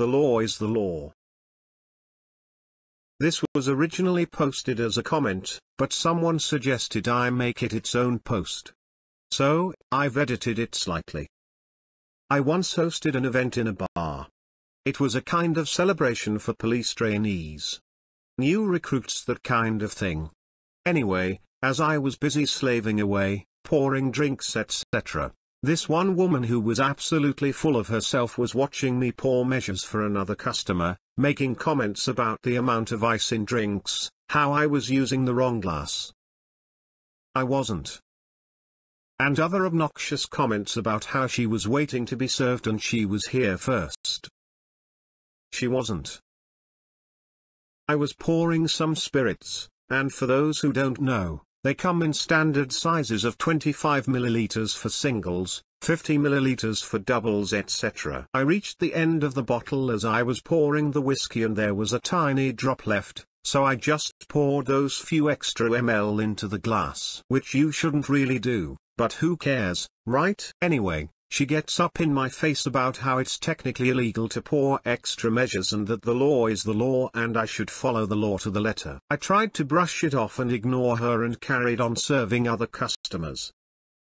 The law is the law. This was originally posted as a comment, but someone suggested I make it its own post. So, I've edited it slightly. I once hosted an event in a bar. It was a kind of celebration for police trainees. New recruits that kind of thing. Anyway, as I was busy slaving away, pouring drinks etc., this one woman who was absolutely full of herself was watching me pour measures for another customer, making comments about the amount of ice in drinks, how I was using the wrong glass. I wasn't. And other obnoxious comments about how she was waiting to be served and she was here first. She wasn't. I was pouring some spirits, and for those who don't know, they come in standard sizes of 25 milliliters for singles, 50 milliliters for doubles etc. I reached the end of the bottle as I was pouring the whiskey and there was a tiny drop left, so I just poured those few extra ml into the glass. Which you shouldn't really do, but who cares, right? Anyway, she gets up in my face about how it's technically illegal to pour extra measures and that the law is the law and I should follow the law to the letter. I tried to brush it off and ignore her and carried on serving other customers.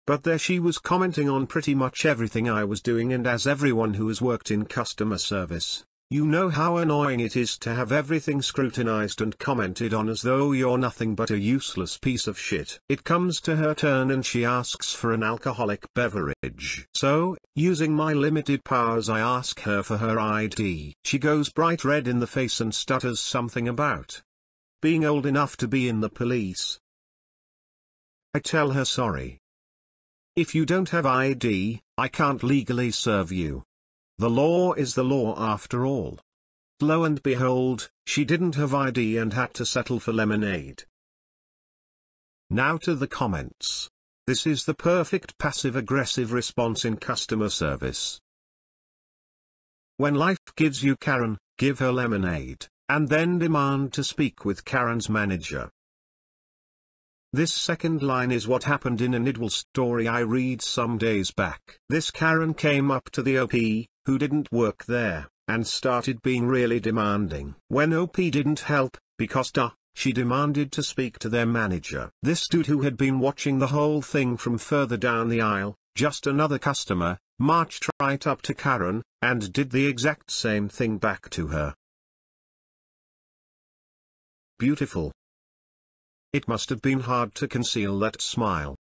But there she was commenting on pretty much everything I was doing and as everyone who has worked in customer service, you know how annoying it is to have everything scrutinized and commented on as though you're nothing but a useless piece of shit. It comes to her turn and she asks for an alcoholic beverage. So, using my limited powers I ask her for her ID. She goes bright red in the face and stutters something about being old enough to be in the police. I tell her sorry. If you don't have ID, I can't legally serve you. The law is the law after all. Lo and behold, she didn't have ID and had to settle for lemonade. Now to the comments. This is the perfect passive-aggressive response in customer service. When life gives you Karen, give her lemonade, and then demand to speak with Karen's manager. This second line is what happened in a Nidwell story I read some days back. This Karen came up to the OP, who didn't work there, and started being really demanding. When OP didn't help, because duh, she demanded to speak to their manager. This dude who had been watching the whole thing from further down the aisle, just another customer, marched right up to Karen, and did the exact same thing back to her. Beautiful. It must have been hard to conceal that smile.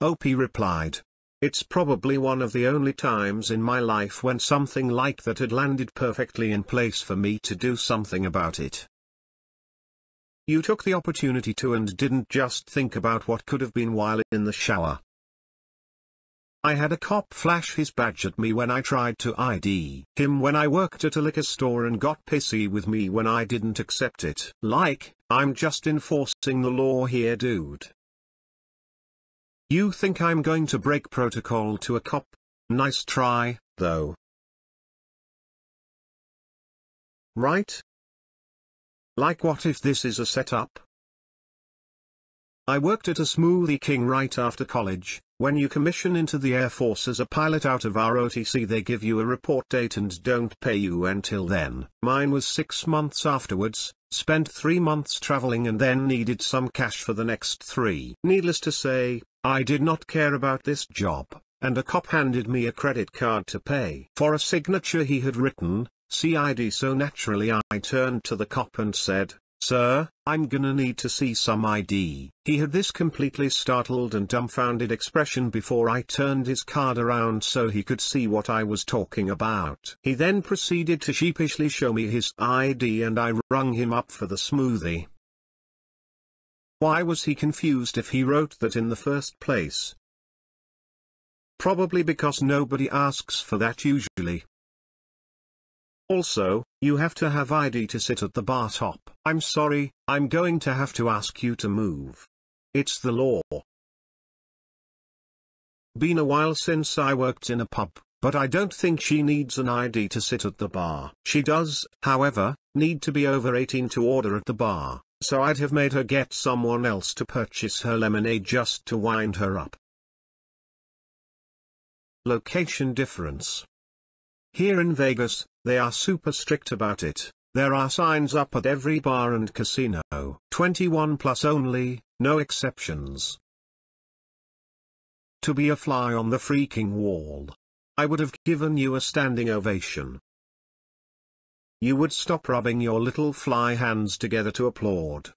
OP replied, it's probably one of the only times in my life when something like that had landed perfectly in place for me to do something about it. You took the opportunity to and didn't just think about what could have been while in the shower. I had a cop flash his badge at me when I tried to ID him when I worked at a liquor store and got pissy with me when I didn't accept it. Like, I'm just enforcing the law here dude. You think I'm going to break protocol to a cop? Nice try, though. Right? Like what if this is a setup? I worked at a Smoothie King right after college, when you commission into the Air Force as a pilot out of ROTC they give you a report date and don't pay you until then. Mine was six months afterwards, spent three months traveling and then needed some cash for the next three. Needless to say, I did not care about this job, and a cop handed me a credit card to pay for a signature he had written, CID so naturally I turned to the cop and said, Sir, I'm gonna need to see some ID. He had this completely startled and dumbfounded expression before I turned his card around so he could see what I was talking about. He then proceeded to sheepishly show me his ID and I rung him up for the smoothie. Why was he confused if he wrote that in the first place? Probably because nobody asks for that usually. Also, you have to have ID to sit at the bar top. I'm sorry, I'm going to have to ask you to move. It's the law. Been a while since I worked in a pub, but I don't think she needs an ID to sit at the bar. She does, however, need to be over 18 to order at the bar, so I'd have made her get someone else to purchase her lemonade just to wind her up. Location difference Here in Vegas, they are super strict about it. There are signs up at every bar and casino. 21 plus only, no exceptions. To be a fly on the freaking wall. I would have given you a standing ovation. You would stop rubbing your little fly hands together to applaud.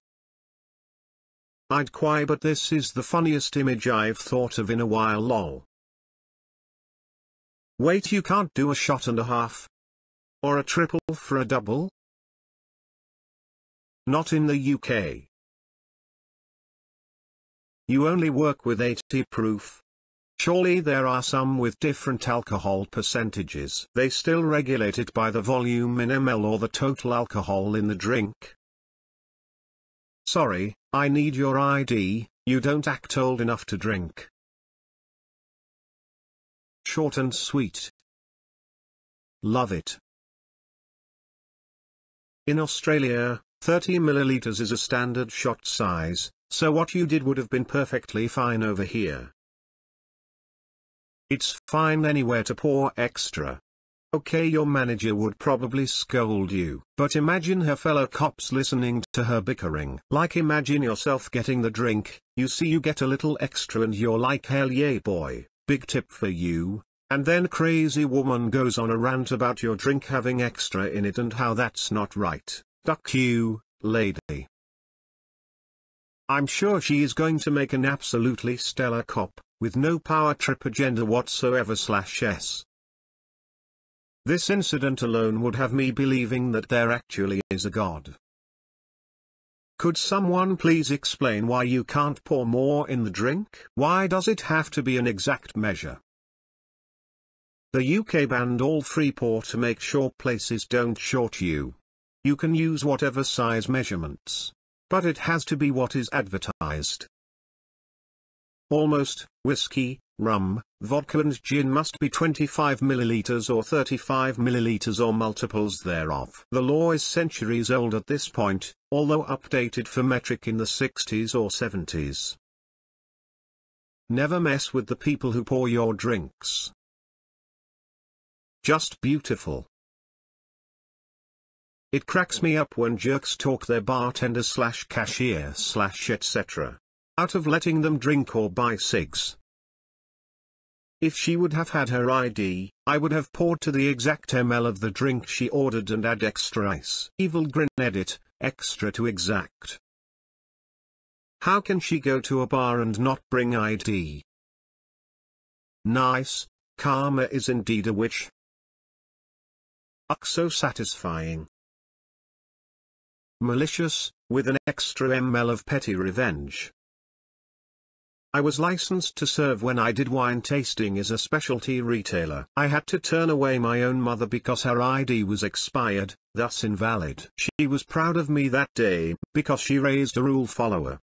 I'd cry but this is the funniest image I've thought of in a while lol. Wait you can't do a shot and a half? Or a triple for a double? Not in the UK. You only work with 80 proof. Surely there are some with different alcohol percentages. They still regulate it by the volume in ml or the total alcohol in the drink. Sorry, I need your ID, you don't act old enough to drink. Short and sweet. Love it. In Australia, 30 milliliters is a standard shot size, so what you did would have been perfectly fine over here. It's fine anywhere to pour extra. Okay your manager would probably scold you. But imagine her fellow cops listening to her bickering. Like imagine yourself getting the drink, you see you get a little extra and you're like hell yeah boy, big tip for you. And then crazy woman goes on a rant about your drink having extra in it and how that's not right. Duck you, lady. I'm sure she is going to make an absolutely stellar cop with no power trip agenda whatsoever slash s. This incident alone would have me believing that there actually is a God. Could someone please explain why you can't pour more in the drink? Why does it have to be an exact measure? The UK banned all free pour to make sure places don't short you. You can use whatever size measurements. But it has to be what is advertised. Almost, whiskey, rum, vodka and gin must be 25 milliliters or 35 milliliters or multiples thereof. The law is centuries old at this point, although updated for metric in the 60s or 70s. Never mess with the people who pour your drinks. Just beautiful. It cracks me up when jerks talk their bartender slash cashier slash etc out of letting them drink or buy cigs. If she would have had her ID, I would have poured to the exact ml of the drink she ordered and add extra ice. Evil grin edit, extra to exact. How can she go to a bar and not bring ID? Nice, karma is indeed a witch. Ugh so satisfying. Malicious, with an extra ml of petty revenge. I was licensed to serve when I did wine tasting as a specialty retailer. I had to turn away my own mother because her ID was expired, thus invalid. She was proud of me that day, because she raised a rule follower.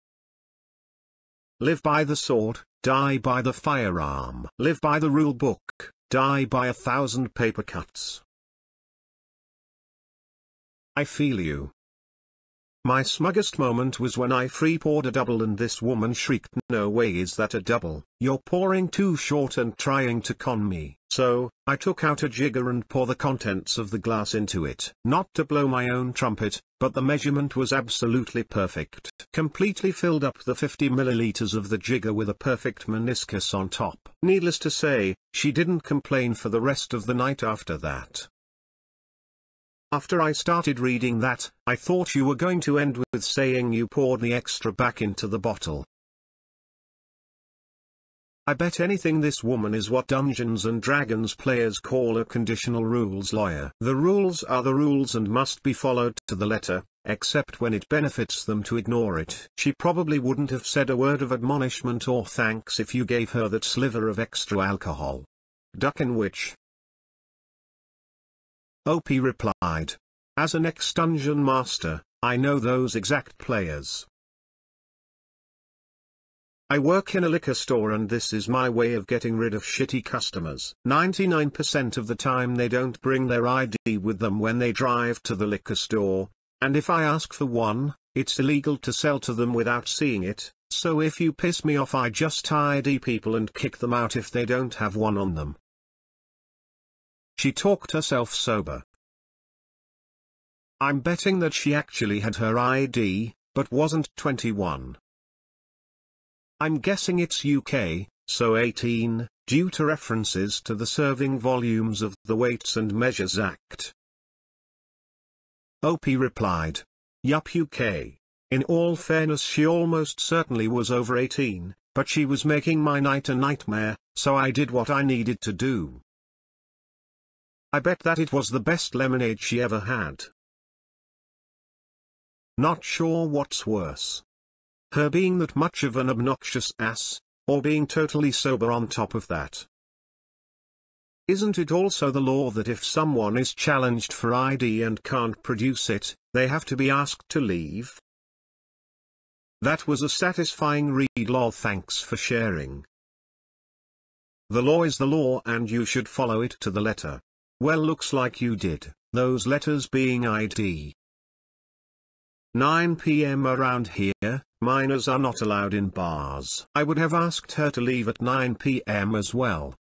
Live by the sword, die by the firearm. Live by the rule book, die by a thousand paper cuts. I feel you. My smuggest moment was when I free poured a double and this woman shrieked no way is that a double, you're pouring too short and trying to con me. So, I took out a jigger and pour the contents of the glass into it. Not to blow my own trumpet, but the measurement was absolutely perfect. Completely filled up the 50 milliliters of the jigger with a perfect meniscus on top. Needless to say, she didn't complain for the rest of the night after that. After I started reading that, I thought you were going to end with saying you poured the extra back into the bottle. I bet anything this woman is what Dungeons and Dragons players call a conditional rules lawyer. The rules are the rules and must be followed to the letter, except when it benefits them to ignore it. She probably wouldn't have said a word of admonishment or thanks if you gave her that sliver of extra alcohol. Duck and witch. OP replied. As an ex-dungeon master, I know those exact players. I work in a liquor store and this is my way of getting rid of shitty customers. 99% of the time they don't bring their ID with them when they drive to the liquor store, and if I ask for one, it's illegal to sell to them without seeing it, so if you piss me off I just ID people and kick them out if they don't have one on them. She talked herself sober. I'm betting that she actually had her ID, but wasn't 21. I'm guessing it's UK, so 18, due to references to the serving volumes of the Weights and Measures Act. Opie replied. Yup UK. In all fairness she almost certainly was over 18, but she was making my night a nightmare, so I did what I needed to do. I bet that it was the best lemonade she ever had. Not sure what's worse. Her being that much of an obnoxious ass, or being totally sober on top of that. Isn't it also the law that if someone is challenged for ID and can't produce it, they have to be asked to leave? That was a satisfying read law thanks for sharing. The law is the law and you should follow it to the letter. Well looks like you did, those letters being ID. 9 p.m. around here, minors are not allowed in bars. I would have asked her to leave at 9 p.m. as well,